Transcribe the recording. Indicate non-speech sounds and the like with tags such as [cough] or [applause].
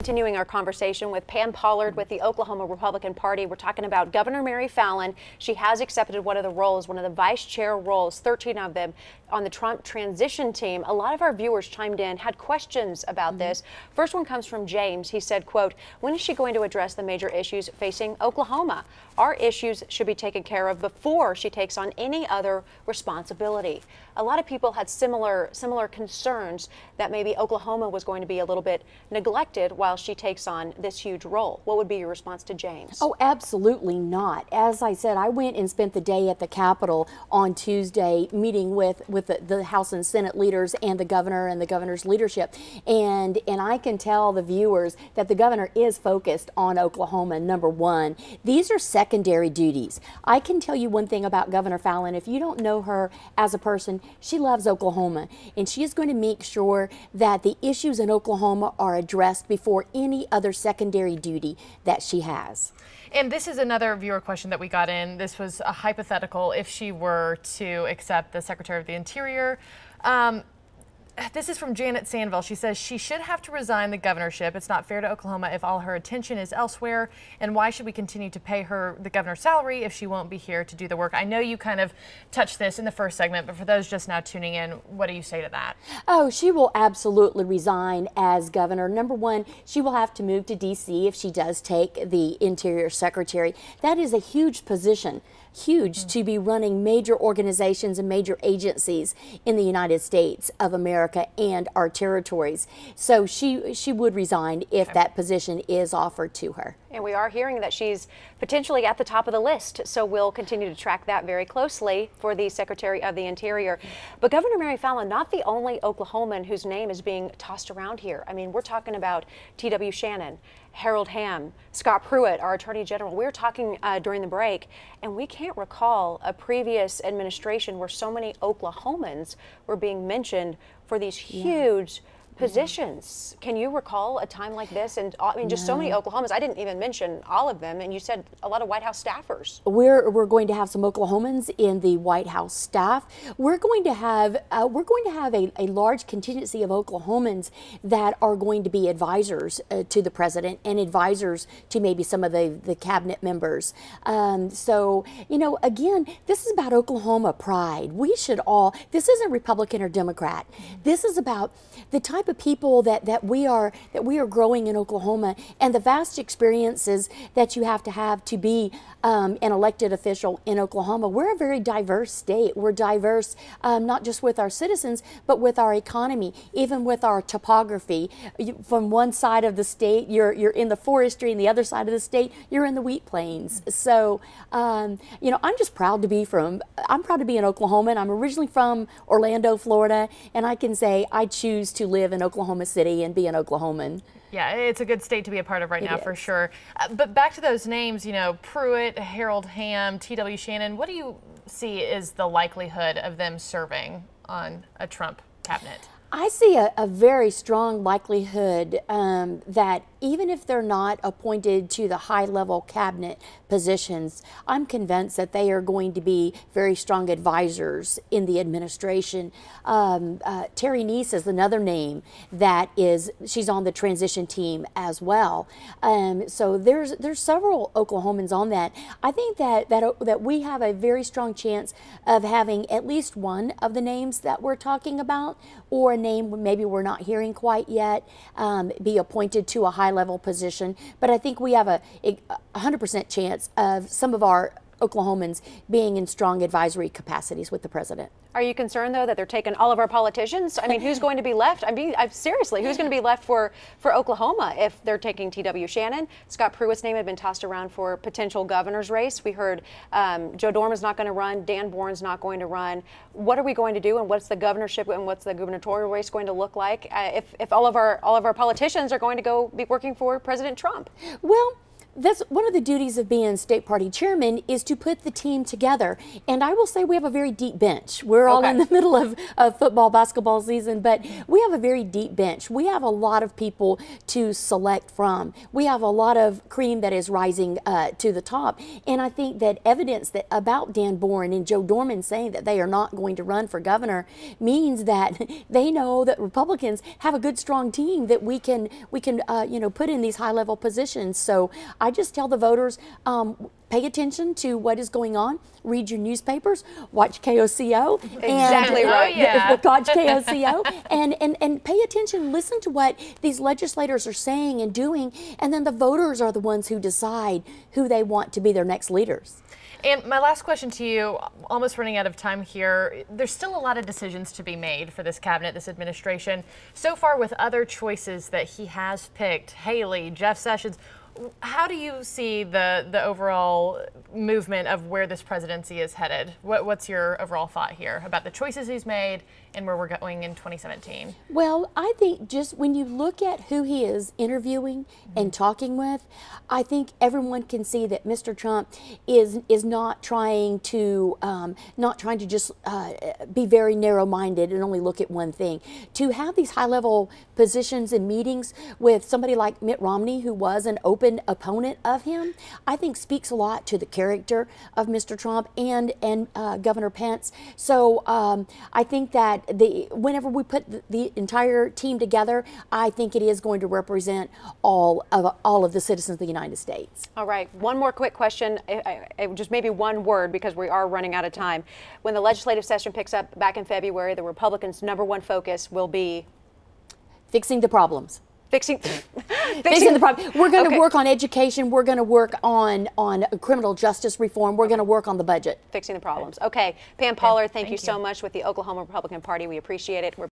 Continuing our conversation with Pam Pollard with the Oklahoma Republican Party, we're talking about Governor Mary Fallin. She has accepted one of the roles, one of the vice chair roles, 13 of them on the Trump transition team. A lot of our viewers chimed in, had questions about mm -hmm. this. First one comes from James. He said, quote, when is she going to address the major issues facing Oklahoma? Our issues should be taken care of before she takes on any other responsibility. A lot of people had similar similar concerns that maybe Oklahoma was going to be a little bit neglected while while she takes on this huge role. What would be your response to James? Oh, absolutely not. As I said, I went and spent the day at the Capitol on Tuesday meeting with, with the, the House and Senate leaders and the governor and the governor's leadership. And, and I can tell the viewers that the governor is focused on Oklahoma, number one. These are secondary duties. I can tell you one thing about Governor Fallin. If you don't know her as a person, she loves Oklahoma. And she is going to make sure that the issues in Oklahoma are addressed before for any other secondary duty that she has. And this is another viewer question that we got in. This was a hypothetical if she were to accept the Secretary of the Interior. Um, this is from Janet Sandville. She says she should have to resign the governorship. It's not fair to Oklahoma if all her attention is elsewhere. And why should we continue to pay her the governor's salary if she won't be here to do the work? I know you kind of touched this in the first segment, but for those just now tuning in, what do you say to that? Oh, she will absolutely resign as governor. Number one, she will have to move to D.C. if she does take the Interior Secretary. That is a huge position huge mm. to be running major organizations and major agencies in the United States of America and our territories. So she she would resign if okay. that position is offered to her. And we are hearing that she's potentially at the top of the list. So we'll continue to track that very closely for the Secretary of the Interior. But Governor Mary Fallin, not the only Oklahoman whose name is being tossed around here. I mean, we're talking about T.W. Shannon, Harold Hamm, Scott Pruitt, our Attorney General. We were talking uh, during the break, and we can't recall a previous administration where so many Oklahomans were being mentioned for these huge yeah positions. Can you recall a time like this? And I mean, just no. so many Oklahomans. I didn't even mention all of them. And you said a lot of White House staffers. We're we're going to have some Oklahomans in the White House staff. We're going to have uh, we're going to have a, a large contingency of Oklahomans that are going to be advisors uh, to the president and advisors to maybe some of the the cabinet members. Um, so you know, again, this is about Oklahoma pride. We should all. This isn't Republican or Democrat. This is about the type of people that, that we are that we are growing in Oklahoma and the vast experiences that you have to have to be um, an elected official in Oklahoma. We're a very diverse state. We're diverse um, not just with our citizens, but with our economy, even with our topography. From one side of the state, you're you're in the forestry, and the other side of the state, you're in the wheat plains. So, um, you know, I'm just proud to be from. I'm proud to be an Oklahoman. I'm originally from Orlando, Florida, and I can say I choose to live in in Oklahoma City and be an Oklahoman. Yeah, it's a good state to be a part of right it now is. for sure. Uh, but back to those names, you know, Pruitt, Harold Hamm, T.W. Shannon, what do you see is the likelihood of them serving on a Trump cabinet? I see a, a very strong likelihood um, that even if they're not appointed to the high level cabinet positions, I'm convinced that they are going to be very strong advisors in the administration. Um, uh, Terry Neese is another name that is, she's on the transition team as well. Um, so there's there's several Oklahomans on that. I think that, that, that we have a very strong chance of having at least one of the names that we're talking about or a name maybe we're not hearing quite yet um, be appointed to a high high level position. But I think we have a 100% chance of some of our Oklahomans being in strong advisory capacities with the president. Are you concerned though that they're taking all of our politicians? I mean, who's going to be left? I mean, I'm, seriously, who's going to be left for for Oklahoma if they're taking T.W. Shannon? Scott Pruitt's name had been tossed around for potential governor's race. We heard um, Joe Dorman's not going to run, Dan Boren's not going to run. What are we going to do, and what's the governorship and what's the gubernatorial race going to look like uh, if if all of our all of our politicians are going to go be working for President Trump? Well that's one of the duties of being state party chairman is to put the team together. And I will say we have a very deep bench. We're all in the [laughs] middle of, of football, basketball season, but we have a very deep bench. We have a lot of people to select from. We have a lot of cream that is rising uh, to the top. And I think that evidence that about Dan Boren and Joe Dorman saying that they are not going to run for governor means that [laughs] they know that Republicans have a good, strong team that we can we can uh, you know put in these high level positions. So I just tell the voters. Um, Pay attention to what is going on. Read your newspapers. Watch KOCO. Exactly and, right. Yeah. [laughs] Watch KOCO and, and, and pay attention. Listen to what these legislators are saying and doing. And then the voters are the ones who decide who they want to be their next leaders. And my last question to you, almost running out of time here. There's still a lot of decisions to be made for this cabinet, this administration. So far, with other choices that he has picked, Haley, Jeff Sessions, how do you see the the overall movement of where this presidency is headed? What, what's your overall thought here about the choices he's made and where we're going in 2017? Well, I think just when you look at who he is interviewing and talking with, I think everyone can see that Mr. Trump is is not trying to um, not trying to just uh, be very narrow-minded and only look at one thing. To have these high-level positions and meetings with somebody like Mitt Romney, who was an open opponent of him, I think speaks a lot to the character of Mr. Trump and and uh, Governor Pence. So um, I think that the whenever we put the, the entire team together, I think it is going to represent all of all of the citizens of the United States. All right, one more quick question, I- I- just maybe one word because we are running out of time. When the legislative session picks up back in February, the Republicans' number one focus will be Fixing the problems. fixing Fixing the problem. We're going to Okay. work on education. We're going to work on on criminal justice reform. We're going to work on the budget. fixing the problems. Okay, Pam Pollard, thank, you thank so much with the Oklahoma Republican Party. We appreciate it. We're